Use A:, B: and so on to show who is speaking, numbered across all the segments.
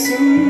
A: soon.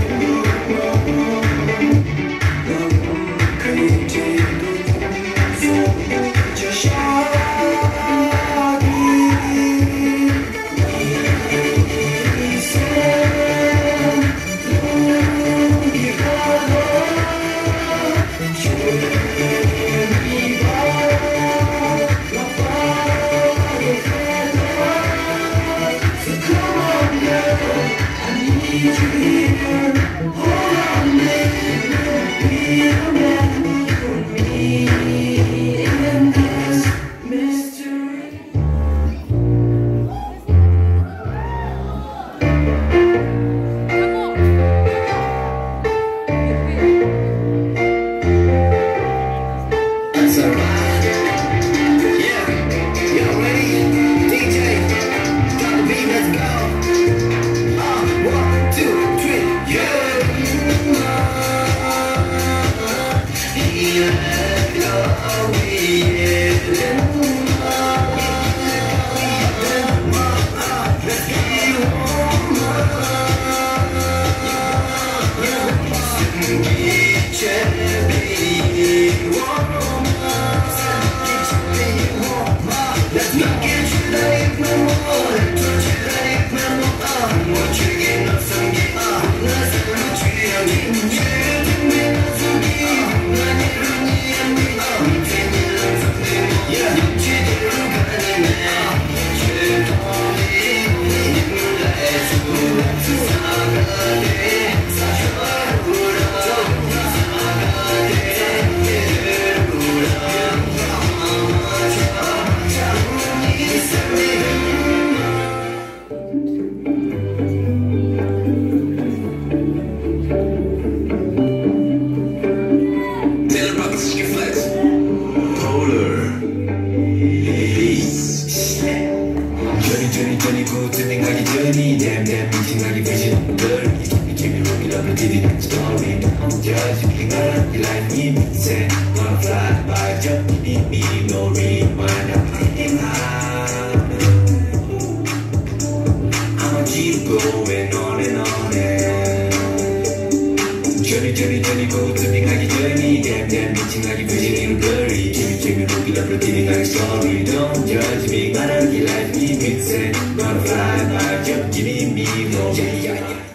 A: good think like a journey. Damn, damn, meeting like a vision. Dirty. You keep me keep me rocking up and did it. Story. Don't judge, you I like you like me. Say, wanna fly by, jump, need me, no reminder. To me like a journey. Damn, damn, meeting like a vision in a blurry. Jimmy, Jimmy, looking up, repeating like story. Don't judge me, gotta be like me, big say. Gonna fly by, give me, me, no, yeah, yeah, yeah.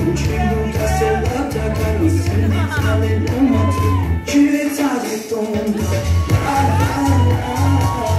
A: atunci când îmi casă data ca mi se tale numai tu. Și veți avea tomba. La la la.